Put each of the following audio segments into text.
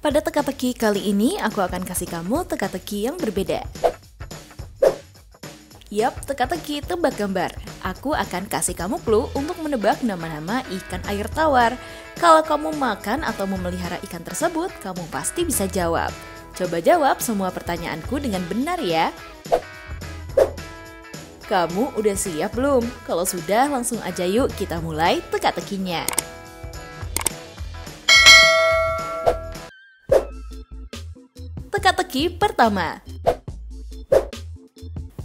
Pada teka-teki kali ini, aku akan kasih kamu teka-teki yang berbeda. Yap, teka-teki tebak gambar. Aku akan kasih kamu clue untuk menebak nama-nama ikan air tawar. Kalau kamu makan atau memelihara ikan tersebut, kamu pasti bisa jawab. Coba jawab semua pertanyaanku dengan benar ya. Kamu udah siap belum? Kalau sudah, langsung aja yuk kita mulai teka-tekinya. Teka-teki pertama.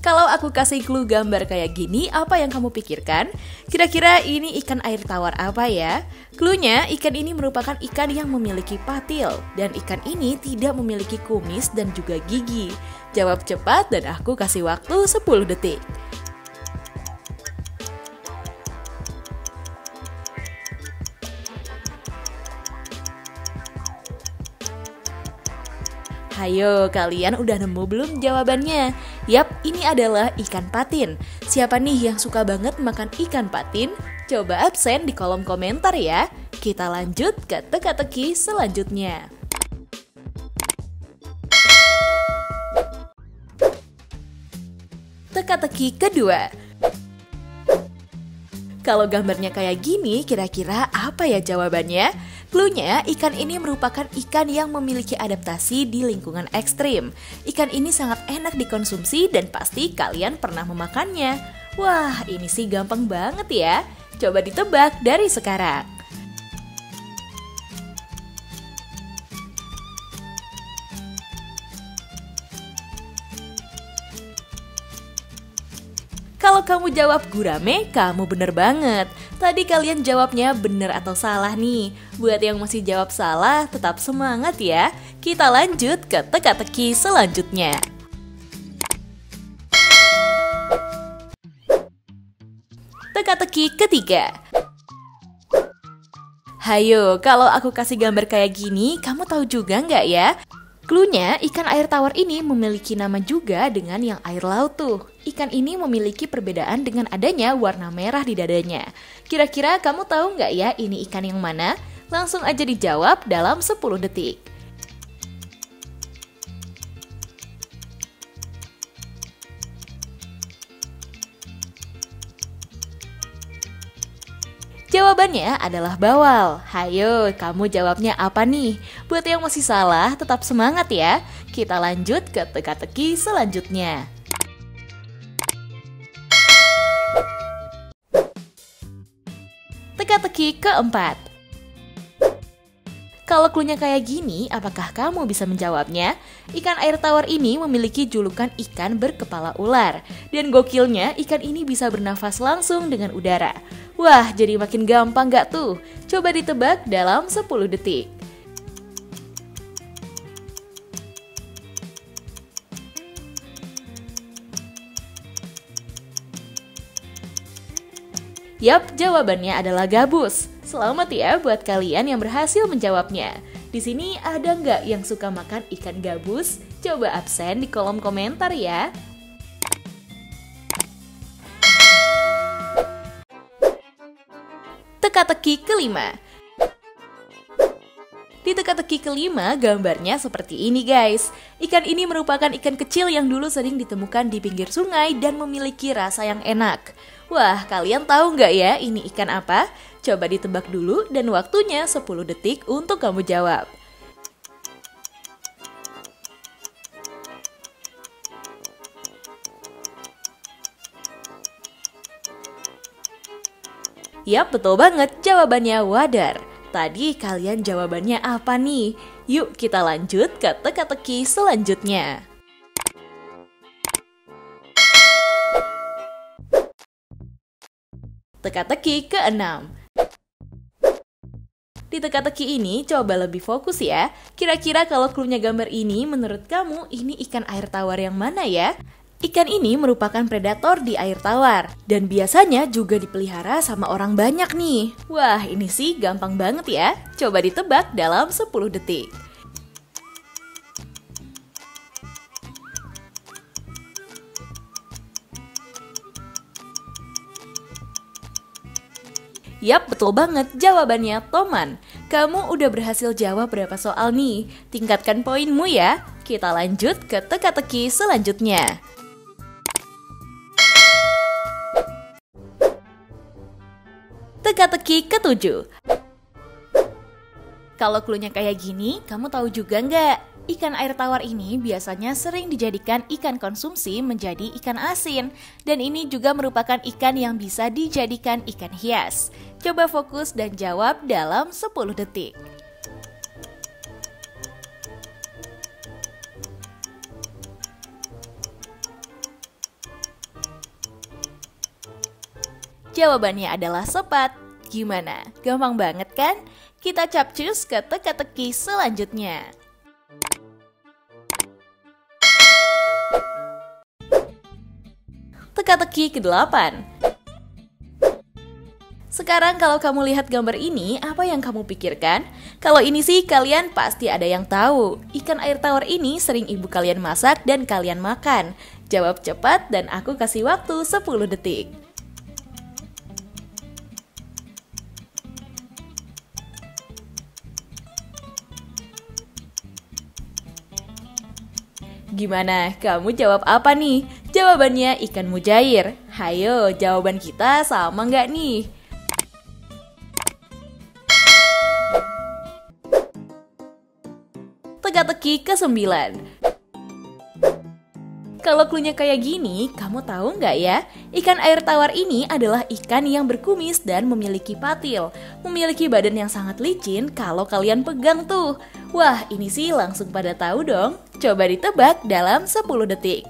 Kalau aku kasih clue gambar kayak gini, apa yang kamu pikirkan? Kira-kira ini ikan air tawar apa ya? Cluenya, ikan ini merupakan ikan yang memiliki patil, dan ikan ini tidak memiliki kumis dan juga gigi. Jawab cepat dan aku kasih waktu 10 detik. Hayo, kalian udah nemu belum jawabannya? Yap, ini adalah ikan patin. Siapa nih yang suka banget makan ikan patin? Coba absen di kolom komentar ya. Kita lanjut ke teka-teki selanjutnya. Teka-teki kedua. Kalau gambarnya kayak gini, kira-kira apa ya jawabannya? Cluenya, ikan ini merupakan ikan yang memiliki adaptasi di lingkungan ekstrim. Ikan ini sangat enak dikonsumsi dan pasti kalian pernah memakannya. Wah, ini sih gampang banget ya. Coba ditebak dari sekarang. Kalau kamu jawab gurame, kamu bener banget. Tadi kalian jawabnya bener atau salah nih. Buat yang masih jawab salah, tetap semangat ya. Kita lanjut ke teka-teki selanjutnya. Teka-teki ketiga. Hayo, kalau aku kasih gambar kayak gini, kamu tahu juga nggak ya? Klunya, ikan air tawar ini memiliki nama juga dengan yang air laut tuh. Ikan ini memiliki perbedaan dengan adanya warna merah di dadanya. Kira-kira kamu tahu nggak ya ini ikan yang mana? Langsung aja dijawab dalam 10 detik. Jawabannya adalah bawal. Hayo, kamu jawabnya apa nih? Buat yang masih salah, tetap semangat ya. Kita lanjut ke teka-teki selanjutnya. Teka-teki keempat. Kalau klunya kayak gini, apakah kamu bisa menjawabnya? Ikan air tawar ini memiliki julukan ikan berkepala ular. Dan gokilnya, ikan ini bisa bernafas langsung dengan udara. Wah, jadi makin gampang gak tuh? Coba ditebak dalam 10 detik. Yap, jawabannya adalah gabus. Selamat ya buat kalian yang berhasil menjawabnya. Di sini ada nggak yang suka makan ikan gabus? Coba absen di kolom komentar ya. Teka-teki kelima. Di teka-teki kelima, gambarnya seperti ini guys. Ikan ini merupakan ikan kecil yang dulu sering ditemukan di pinggir sungai dan memiliki rasa yang enak. Wah, kalian tahu nggak ya ini ikan apa? Coba ditebak dulu dan waktunya 10 detik untuk kamu jawab. Yap, betul banget. Jawabannya wadar. Tadi kalian jawabannya apa nih? Yuk kita lanjut ke teka-teki selanjutnya. Teka-teki keenam. Di teka-teki ini coba lebih fokus ya. Kira-kira kalau klunya gambar ini menurut kamu ini ikan air tawar yang mana ya? Ikan ini merupakan predator di air tawar dan biasanya juga dipelihara sama orang banyak nih. Wah, ini sih gampang banget ya. Coba ditebak dalam 10 detik. Yap, betul banget. Jawabannya Toman. Kamu udah berhasil jawab berapa soal nih? Tingkatkan poinmu ya. Kita lanjut ke teka-teki selanjutnya. Teka-teki ketujuh. Kalau klunya kayak gini, kamu tahu juga nggak? Ikan air tawar ini biasanya sering dijadikan ikan konsumsi menjadi ikan asin, dan ini juga merupakan ikan yang bisa dijadikan ikan hias. Coba fokus dan jawab dalam 10 detik. Jawabannya adalah sepat. Gimana? Gampang banget kan? Kita capcus ke teka-teki selanjutnya. Teka-teki ke-8 sekarang kalau kamu lihat gambar ini, apa yang kamu pikirkan? Kalau ini sih kalian pasti ada yang tahu. Ikan air tawar ini sering ibu kalian masak dan kalian makan. Jawab cepat dan aku kasih waktu 10 detik. Gimana? Kamu jawab apa nih? Jawabannya ikan mujair. Hayo, jawaban kita sama nggak nih? Teka-teki ke-9 kalau klunya kayak gini, kamu tahu nggak ya? Ikan air tawar ini adalah ikan yang berkumis dan memiliki patil. Memiliki badan yang sangat licin kalau kalian pegang tuh. Wah, ini sih langsung pada tahu dong. Coba ditebak dalam 10 detik.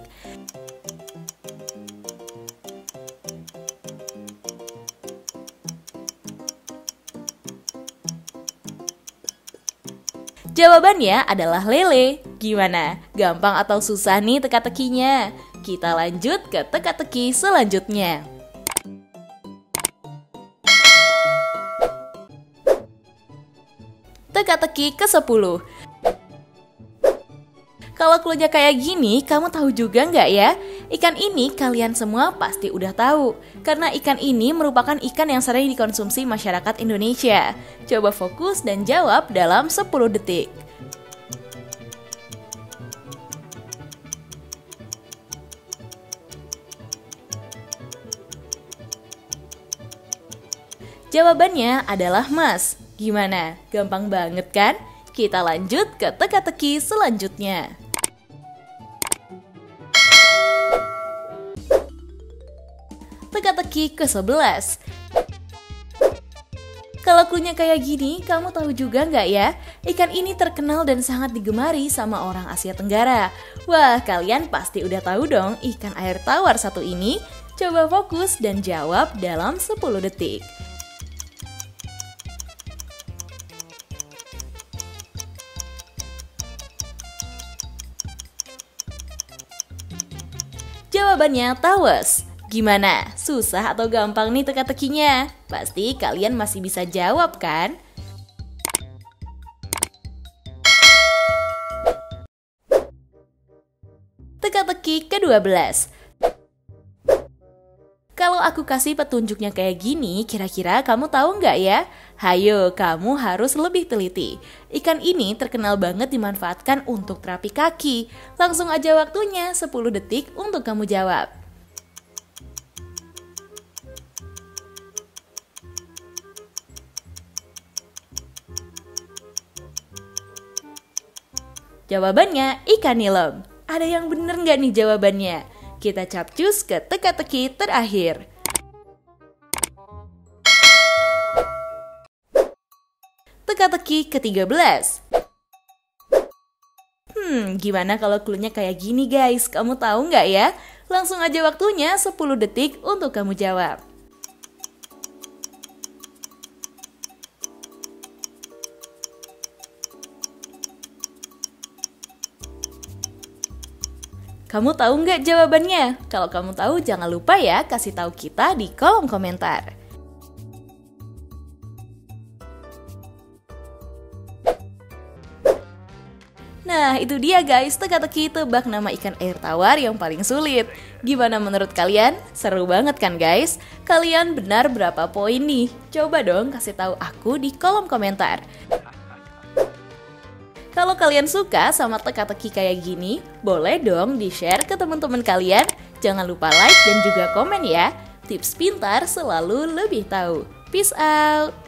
Jawabannya adalah lele. Gimana? Gampang atau susah nih teka-tekinya? Kita lanjut ke teka-teki selanjutnya. Teka-teki ke-10 Kalau klunya kayak gini, kamu tahu juga nggak ya? Ikan ini kalian semua pasti udah tahu, karena ikan ini merupakan ikan yang sering dikonsumsi masyarakat Indonesia. Coba fokus dan jawab dalam 10 detik. Jawabannya adalah mas. Gimana? Gampang banget kan? Kita lanjut ke teka-teki selanjutnya. teka-teki ke-11 kalau klunya kayak gini, kamu tahu juga nggak ya? Ikan ini terkenal dan sangat digemari sama orang Asia Tenggara. Wah, kalian pasti udah tahu dong ikan air tawar satu ini. Coba fokus dan jawab dalam 10 detik. Jawabannya tawes. Gimana? Susah atau gampang nih teka-tekinya? Pasti kalian masih bisa jawab kan? Teka-teki ke-12 Kalau aku kasih petunjuknya kayak gini, kira-kira kamu tahu nggak ya? Hayo, kamu harus lebih teliti. Ikan ini terkenal banget dimanfaatkan untuk terapi kaki. Langsung aja waktunya 10 detik untuk kamu jawab. Jawabannya ikan nilem. Ada yang bener nggak nih jawabannya? Kita capcus ke teka-teki terakhir. Teka-teki ke-13 Hmm, gimana kalau klunya kayak gini guys? Kamu tahu nggak ya? Langsung aja waktunya 10 detik untuk kamu jawab. Kamu tahu nggak jawabannya? Kalau kamu tahu, jangan lupa ya kasih tahu kita di kolom komentar. Nah, itu dia guys, teka-teki tebak nama ikan air tawar yang paling sulit. Gimana menurut kalian? Seru banget kan guys? Kalian benar berapa poin nih? Coba dong kasih tahu aku di kolom komentar. Kalau kalian suka sama teka-teki kayak gini, boleh dong di-share ke teman-teman kalian. Jangan lupa like dan juga komen ya. Tips pintar selalu lebih tahu. Peace out.